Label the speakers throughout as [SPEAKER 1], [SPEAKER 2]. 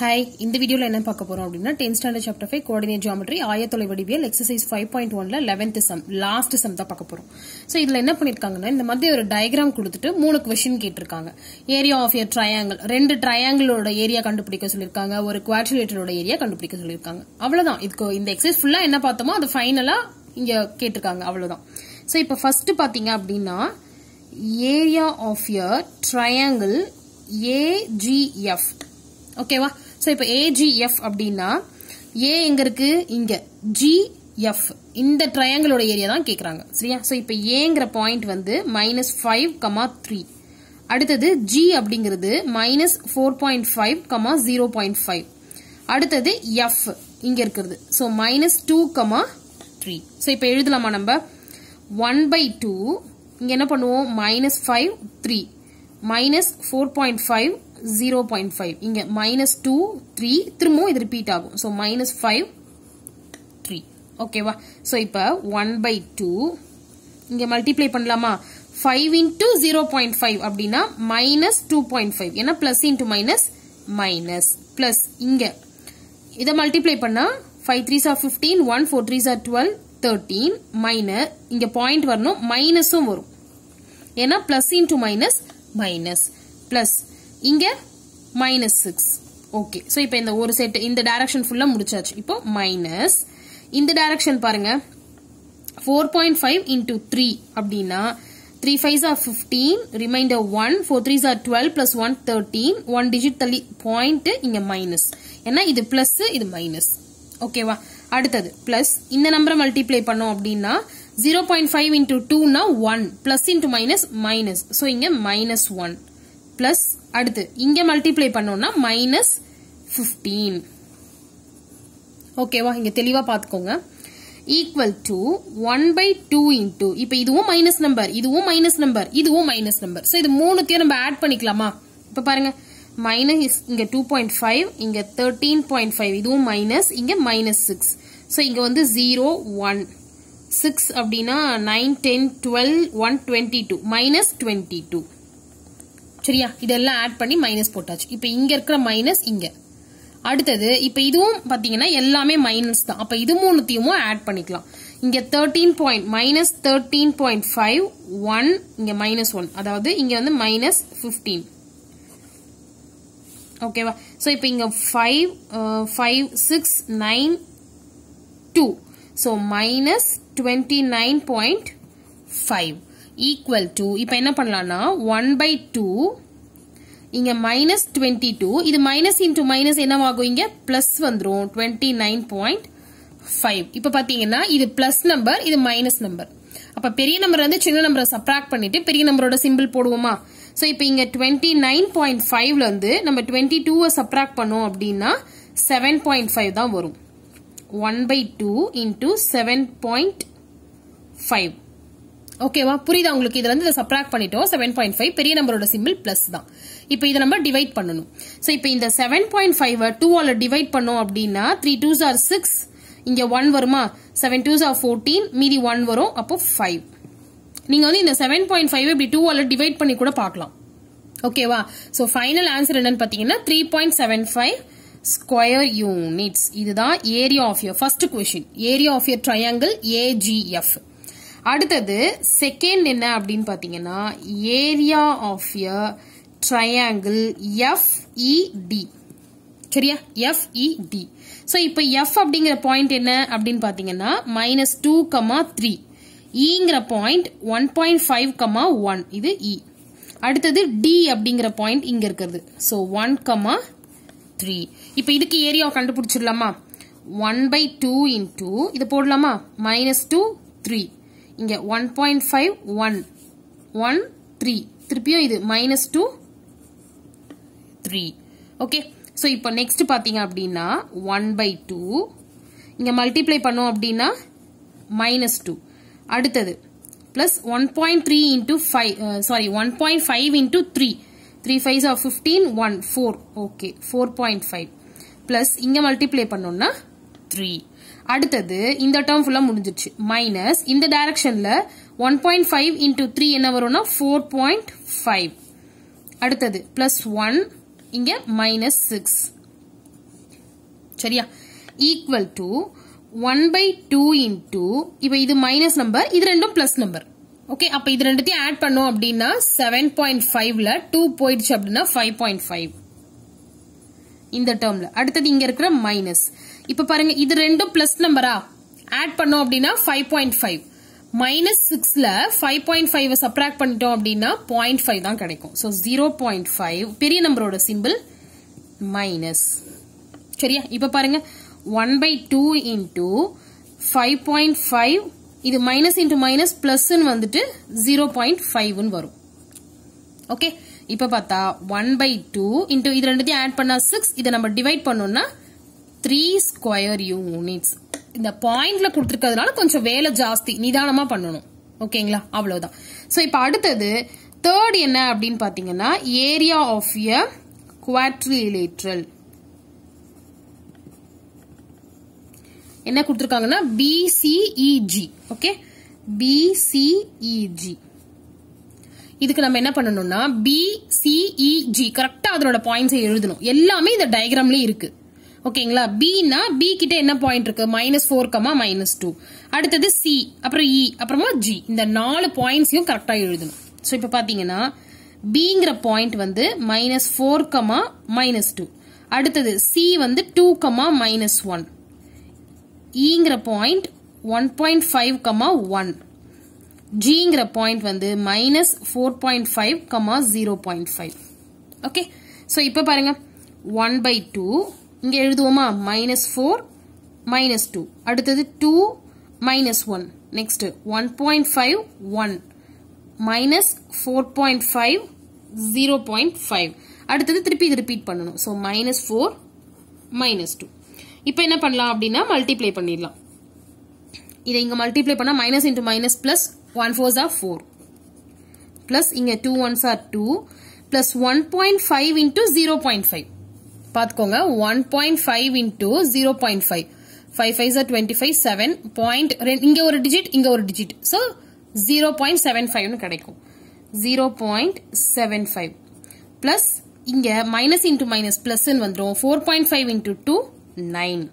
[SPEAKER 1] Hi இந்த வீடியோல என்ன பார்க்க போறோம் அப்படின்னா tenth standard chapter five coordinate geometry ஆயத்தொலை வடிவியல் எக்ஸசைஸ் ஃபைவ் பாயிண்ட் ஒன்ல லெவன்த் சம் லாஸ்ட் சம் தான் பார்க்க போறோம். ஸோ இதுல என்ன பண்ணிருக்காங்கன்னா இந்த மாதிரி ஒரு டயக்ராம் கொடுத்துட்டு மூணு கொஸ்டின் கேட்டிருக்காங்க. ஏரியா ஆஃப் ஏர் ட்ரையாங்கிள் ரெண்டு ட்ரையாங்கிளோட ஏரியா கண்டுபிடிக்க சொல்லியிருக்காங்க ஒரு குவாட்ரிலேட்டரோட ஏரியா கண்டுபிடிக்க சொல்லியிருக்காங்க. அவ்வளவுதான். இதுக்கு இந்த எக்ஸசைஸ் ஃபுல்லா என்ன பார்த்தோமோ அது ஃபைனலா இங்க கேட்டிருக்காங்க. அவ்வளவுதான். ஸோ இப்போ ஃபர்ஸ்ட் பாத்தீங்க அப்படின்னா area of your triangle AGF ஓகேவா ஸோ இப்போ ஏஜிஎஃப் அப்படின்னா ஏ எங்க இருக்கு? இங்க. ஜிஎஃப் இந்த ட்ரையாங்கிளோட ஏரியா தான் கேட்குறாங்க சரியா? ஸோ இப்போ ஏங்கிற பாயிண்ட் வந்து மைனஸ் ஃபைவ் கமா த்ரீ அடுத்தது ஜி அப்படிங்கிறது minus four point five comma zero point five அடுத்தது எஃப் இங்க இருக்கிறது. So minus two comma three so இப்போ எழுதலாமா நம்ம? ஒன் பை டூ இங்க என்ன பண்ணுவோம்? Minus five three minus four point five zero point five இங்கே மைனஸ் டூ த்ரீ திரும்பவும் இது ரிப்பீட் ஆகும். ஸோ மைனஸ் ஃபைவ் த்ரீ ஓகேவா ஸோ இப்போ ஒன் பை டூ இங்கே மல்டிப்ளை பண்ணலாமா? Five into zero point five அப்படின்னா மைனஸ் டூ பாயிண்ட் ஃபைவ் ஏன்னா plus into minus minus plus இங்க இதை மல்டிப்ளை பண்ணா five threes are fifteen one four threes are twelve thirteen minus இங்க point வரணும் மைனஸும் வரும். ஏன்னா plus into minus minus plus இங்க மைனஸ் சிக்ஸ் ஓகே ஸோ இப்போ இந்த ஒரு செட் இந்த டைரக்ஷன் ஃபுல்லா முடிச்சாச்சு. இப்போ மைனஸ் இந்த டைரக்ஷன் பாருங்க. Four point five into three அப்படின்னா three fives are fifteen remainder one four threes are twelve plus one thirteen one digit தள்ளி பாயிண்ட் இங்க மைனஸ் ஏன்னா இது பிளஸ் இது மைனஸ் ஓகேவா அடுத்தது பிளஸ் இந்த நம்பரை மல்டிப்ளை பண்ணோம் அப்படின்னா ஜீரோ பாயிண்ட் ஃபைவ் இன்டூ டூனா one plus into minus minus so இங்க மைனஸ் ஒன் பிளஸ் அடுத்து இங்க மல்டிப்ளை பண்ணோம்னா மைனஸ் பிப்டீன் ஓகேவா இங்க தெளிவா பாத்துக்கோங்க. Equal to one by two into இப்ப இதுவும் மைனஸ் நம்பர் இதுவும் மைனஸ் நம்பர் இதுவும் மைனஸ் நம்பர் ஸோ இது மூணுத்தையும் நம்ம ஆட் பண்ணிக்கலாமா? இப்ப பாருங்க. மைனஸ் இங்க டூ பாயிண்ட் ஃபைவ் இங்க தேர்ட்டீன் பாயிண்ட் ஃபைவ் இதுவும் மைனஸ் இங்க மைனஸ் சிக்ஸ் ஸோ இங்க வந்து ஜீரோ ஒன் சிக்ஸ் அப்படின்னா nine ten twelve one twenty two minus twenty two சரியா? இதெல்லாம் ஆட் பண்ணி மைனஸ் போட்டாச்சு. இப்போ இங்க இருக்கிற மைனஸ் இங்க. அடுத்தது இப்போ இதுவும் பாத்தீங்கன்னா எல்லாமே மைனஸ் தான். அப்ப இது மூணுத்தையும் ஆட் பண்ணிக்கலாம். இங்க thirteen point minus thirteen point five one இங்க மைனஸ் ஒன் அதாவது இங்க வந்து மைனஸ் பிப்டீன் ஓகேவா ஸோ இப்போ இங்க five five six nine two so minus twenty nine point five equal to இப்போ என்ன பண்ணலாம்னா ஒன் பை டூ இங்க மைனஸ் டுவெண்ட்டி டூ இது மைனஸ் இன்டூ மைனஸ் என்னவாகும் இங்க? பிளஸ் வந்துடும் டுவெண்ட்டி நைன் பாயிண்ட் ஃபைவ் இப்போ பாத்தீங்கன்னா இது பிளஸ் நம்பர் இது மைனஸ் நம்பர் அப்போ பெரிய நம்பர் வந்து சின்ன நம்பரை சப்ராக்ட் பண்ணிட்டு பெரிய நம்பரோட சிம்பிள் போடுவோமா? ஸோ இப்போ இங்கே டுவெண்ட்டி நைன் பாயிண்ட் ஃபைவ்ல இருந்து நம்ம டுவெண்ட்டி டூவை சப்ராக்ட் பண்ணோம் அப்படின்னா செவன் பாயிண்ட் ஃபைவ் தான் வரும். One by two into seven point five ஓகேவா புரியுதா உங்களுக்கு? இதுல இருந்து சப்ராக்ட் பண்ணிட்டோம். செவன் பாயிண்ட் ஃபைவ் பெரிய நம்பரோட சிம்பிள் பிளஸ் தான். இப்போ இதை நம்ம டிவைட் பண்ணணும். ஸோ இப்போ இந்த செவன் பாயிண்ட் ஃபைவ் டூ ஆல டிவைட் பண்ணோம் அப்படின்னா த்ரீ டூஸ் ஆர் சிக்ஸ் இங்க ஒன் வருமா? செவன் டூஸ் ஆர் ஃபோர்டீன் மீதி ஒன் வரும். அப்போ ஃபைவ் நீங்க வந்து இந்த செவன் பாயிண்ட் ஃபைவ் இப்படி டூ ஆல டிவைட் பண்ணி கூட பார்க்கலாம். ஓகேவா ஸோ ஃபைனல் ஆன்சர் என்னன்னு பாத்தீங்கன்னா three point seven five square units இதுதான் area of your first question area of your triangle AGF அடுத்தது செகண்ட் என்ன அப்படின்னு பார்த்தீங்கன்னா area of a triangle FED சரியா? எஃப்இடி ஸோ இப்போ எஃப் அப்படிங்கிற பாயிண்ட் என்ன அப்படின்னு பார்த்தீங்கன்னா minus two comma three இங்கிற point one point five comma one இது இ அடுத்தது டி அப்படிங்கிற பாயிண்ட் இங்க இருக்கிறது. ஸோ ஒன் கமா த்ரீ இப்போ இதுக்கு ஏரியா கண்டுபிடிச்சிடலாமா? ஒன் பை டூ இன்டூ இது போடலாமா? மைனஸ் டூ த்ரீ இங்கே one point five one one three திருப்பியும் இது minus two three okay so இப்போ நெக்ஸ்ட் பார்த்தீங்க அப்படின்னா ஒன் பை டூ இங்கே மல்டிப்ளை பண்ணோம் அப்படின்னா மைனஸ் டூ அடுத்தது plus one point three into five sorry one point five into three three five are fifteen one four okay four point five plus இங்கே multiply பண்ணோம்னா three அடுத்தது இந்த term ஃபுல்லாக முடிஞ்சிருச்சு. மைனஸ் இந்த டைரக்ஷனில் one point five into three என்ன வரும்னா ஃபோர் பாயிண்ட் ஃபைவ் அடுத்தது பிளஸ் ஒன் இங்கே மைனஸ் சிக்ஸ் சரியா? Equal to one by two into இப்போ இது மைனஸ் நம்பர் இது ரெண்டும் பிளஸ் நம்பர் ஓகே அப்போ இது ரெண்டுத்தையும் ஆட் பண்ணோம் அப்படின்னா செவன் பாயிண்ட் ஃபைவ்ல டூ போயிடுச்சு அப்படின்னா ஃபைவ் பாயிண்ட் ஃபைவ் இந்த டேர்ம்ல அடுத்தது இங்க இருக்கிற மைனஸ் இப்ப பாருங்க இது ரெண்டும் பிளஸ் நம்பரா ஆட் பண்ணோம் அப்படின்னா ஃபைவ் பாயிண்ட் ஃபைவ் மைனஸ் சிக்ஸ்ல ஃபைவ் பாயிண்ட் ஃபைவ் சப்ராக்ட் பண்ணிட்டோம் அப்படின்னா பாயிண்ட் ஃபைவ் தான் கிடைக்கும். ஸோ ஜீரோ பாயிண்ட் ஃபைவ் பெரிய நம்பரோட சிம்பிள் மைனஸ் சரியா? இப்ப பாருங்க one by two into five point five இது மைனஸ் இன்டூ மைனஸ் பிளஸ்ன்னு வந்துட்டு ஜீரோ பாயிண்ட் ஃபைவ்னு வரும். ஓகே இப்ப பார்த்தா ஒன் பை டூ இன்டூ இது ரெண்டுத்தையும் ஆட் பண்ணா சிக்ஸ் இதை நம்ம டிவைட் பண்ணோம்னா த்ரீ ஸ்கொயர் யூனிட்ஸ் இந்த பாயிண்ட்ல கொடுத்துருக்கிறதுனால கொஞ்சம் வேலை ஜாஸ்தி. நிதானமா பண்ணணும். ஓகேங்களா? அவ்வளவுதான். ஸோ இப்போ அடுத்தது தேர்ட் என்ன அப்படின்னு பாத்தீங்கன்னா ஏரியா ஆஃப் எ குவாட்ரிலேட்ரல் என்ன கொடுத்துருக்காங்கன்னா? பிசிஇஜி ஓகே பிசிஇஜி இதுக்கு நம்ம என்ன பண்ணணும்னா பிசிஇஜி கரெக்டா e, அதனோட பாயிண்ட்ஸ் எழுதணும். எல்லாமே இந்த டயக்ராம்லயே இருக்கு. ஓகேங்களா? பின்னா பி கிட்ட என்ன பாயிண்ட் இருக்கு? Minus four comma minus two அடுத்தது சி அப்புறம் இ அப்புறமா ஜி இந்த நாலு பாயிண்ட்ஸையும் கரெக்டா எழுதணும். ஸோ இப்போ பாத்தீங்கன்னா பிங்கிற பாயிண்ட் வந்து minus four comma minus two அடுத்தது சி வந்து two comma minus one இங்கிற point one point five comma one ஜிங்கிற point வந்து minus four point five comma zero point five okay so இப்போ பாருங்க. ஒன் பை டூ இங்கே எழுதுவோமா? Minus four minus two அடுத்தது two minus one next one point five one minus four point five zero point five அடுத்தது திருப்பி இது repeat பண்ணணும். So minus four minus two இப்போ என்ன பண்ணலாம் அப்படின்னா மல்டிப்ளை பண்ணிடலாம். இதை இங்கே மல்டிப்ளை பண்ணால் minus into minus plus one fours are four Plus இங்க two ones are two Plus one point five into zero point five பார்த்துக்கோங்க one point five into zero point five five fives are twenty five seven point இங்க ஒரு digit இங்க ஒரு digit so zero point seven ஃபைவ்னு கிடைக்கும். Zero point seven five இங்க minus into minus plus வந்துடும் four point five into two nine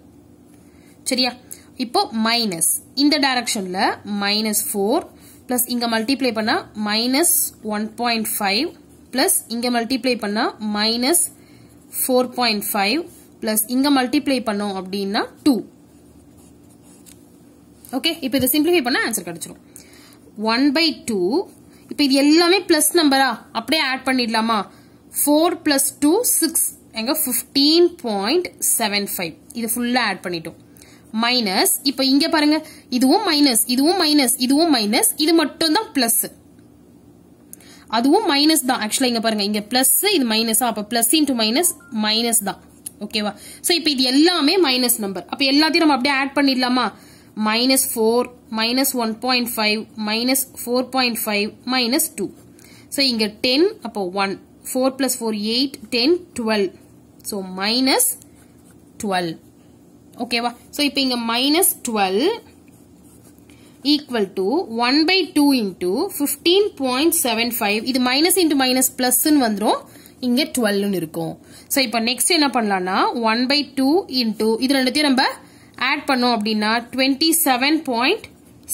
[SPEAKER 1] சரியா? இப்போ மைனஸ் இந்த டைரக்ஷன்ல மைனஸ் ஃபோர் பிளஸ் இங்க மல்டிப்ளை பண்ணா minus one point five plus இங்க மல்டிப்ளை பண்ணா minus four point five plus இங்க மல்டிப்ளை பண்ணோம் அப்படின்னா டூ ஓகே இப்போ இதை சிம்பிளிஃபை பண்ணா ஆன்சர் கிடைச்சிரும். ஒன் பை டூ இப்போ இது எல்லாமே பிளஸ் நம்பரா அப்படியே ஆட் பண்ணிடலாமா? ஃபோர் பிளஸ் டூ சிக்ஸ் எங்க ஃபிஃப்டீன் பாயிண்ட் செவன் ஃபைவ் இது ஃபுல்லா ஆட் பண்ணிட்டோம். மைனஸ் இப்போ இங்க பாருங்க இதுவும் மைனஸ் இதுவும் மைனஸ் இதுவும் மைனஸ் இது மட்டும் தான் பிளஸ் அதுவும் மைனஸ் தான். ஆக்சுவலா இங்க பாருங்க இங்க பிளஸ் இது மைனஸ் அப்ப பிளஸ் இன்டூ மைனஸ் மைனஸ் தான். ஓகேவா சோ இப்போ இது எல்லாமே மைனஸ் நம்பர் அப்ப எல்லாத்தையும் நம்ம அப்படியே ஆட் பண்ணிடலாமா? Minus four minus one point five minus four point five minus two so இங்க டென் அப்போ one four plus four eight ten twelve so minus twelve ஓகேவா ஸோ இப்போ இங்க minus twelve equal to one by two into fifteen point seven five இது minus into minus பிளஸ்ன்னு வந்துடும் இங்க டுவெல்னு இருக்கும். ஸோ இப்போ நெக்ஸ்ட் என்ன பண்ணலாம்னா ஒன் பை டூ இன்டூ இது ரெண்டுத்தையும் நம்ம ஆட் பண்ணோம் அப்படின்னா twenty seven point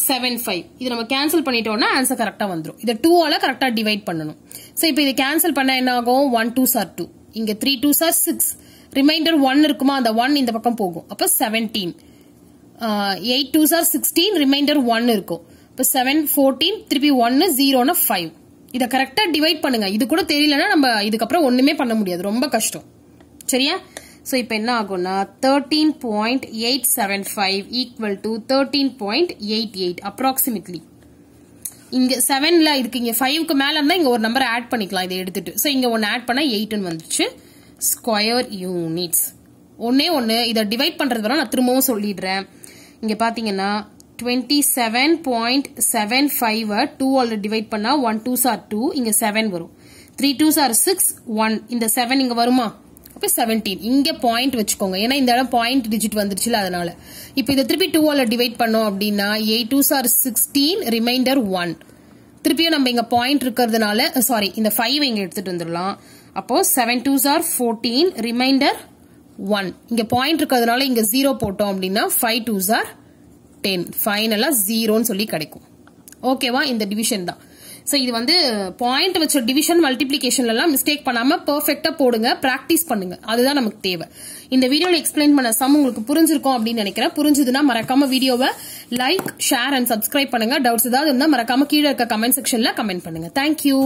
[SPEAKER 1] seven five இது நம்ம கேன்சல் பண்ணிட்டோம்னா ஆன்சர் கரெக்டாக வந்துடும் இதை டூவால கரெக்டாக டிவைட் பண்ணணும். ஸோ இப்போ இதை கேன்சல் பண்ண என்ன ஆகும்? ஒன் டூ சார் டூ இங்க three two sir six remainder one இருக்குமா? அந்த ஒன் இந்த பக்கம் போகும். அப்போ seventeen eight two sir sixteen remainder one இருக்கும். இப்போ செவன் ஃபோர்டீன் திருப்பி ஒன்னு ஜீரோன்னு ஃபைவ் இதை கரெக்டாக டிவைட் பண்ணுங்க. இது கூட தெரியலன்னா நம்ம இதுக்கப்புறம் ஒன்றுமே பண்ண முடியாது. ரொம்ப கஷ்டம். சரியா? ஸோ இப்போ என்ன ஆகும்னா thirteen point eight seven five equal to thirteen point eight eight approximately இங்கே செவனில் இதுக்கு இங்கே ஃபைவ்க்கு மேலே இருந்தால் இங்கே ஒரு நம்பர் ஆட் பண்ணிக்கலாம். இதை எடுத்துட்டு. ஸோ இங்கே ஒன்று ஆட் பண்ணால் எயிட்னு வந்துச்சு ஸ்கொயர் யூனிட்ஸ் ஒன்னே ஒன்று இதை டிவைட் பண்ணுறது வரை நான் திரும்பவும் சொல்லிடுறேன். இங்கே பார்த்தீங்கன்னா டுவெண்ட்டி செவன் பாயிண்ட் செவன் ஃபைவை டூ டிவைட் பண்ணால் ஒன் டூ சார் டூ இங்கே செவன் வரும். Three two sir six one இந்த செவன் இங்கே வருமா? அப்போ செவன்டீன் இங்கே பாயிண்ட் வச்சுக்கோங்க. ஏன்னா இந்த இடம் பாயிண்ட் டிஜிட் வந்துருச்சுல அதனால. இப்போ இதை திருப்பி டூ டிவைட் பண்ணோம் அப்படின்னா eight two sir sixteen remainder one திருப்பியும் நம்ம இங்கே பாயிண்ட் இருக்கிறதுனால சாரி இந்த ஃபைவ் இங்கே எடுத்துகிட்டு வந்துடலாம். அப்போ seven twos are fourteen remainder one இங்க பாயிண்ட் இருக்கிறதுனால இங்க ஜீரோ போட்டோம் அப்படின்னா ஃபைவ் டூஸ் ஆர் டென் ஃபைனலா ஜீரோன்னு சொல்லி கிடைக்கும். ஓகேவா இந்த டிவிஷன் தான். ஸோ இது வந்து பாயிண்ட் வச்ச டிவிஷன் மல்டிபிளிகேஷன்லாம் மிஸ்டேக் பண்ணாம பெர்ஃபெக்டா போடுங்க ப்ராக்டிஸ் பண்ணுங்க. அதுதான் நமக்கு தேவை. இந்த வீடியோவில் எக்ஸ்பிளைன் பண்ண சம் உங்களுக்கு புரிஞ்சிருக்கும் அப்படின்னு நினைக்கிறேன். புரிஞ்சுதுன்னா மறக்காம வீடியோவை லைக் ஷேர் அண்ட் சப்ஸ்கிரைப் பண்ணுங்க. டவுட்ஸ் ஏதாவது இருந்தால் மறக்காம கீழே இருக்க கமெண்ட் செக்ஷன்ல கமெண்ட் பண்ணுங்க. தேங்க்யூ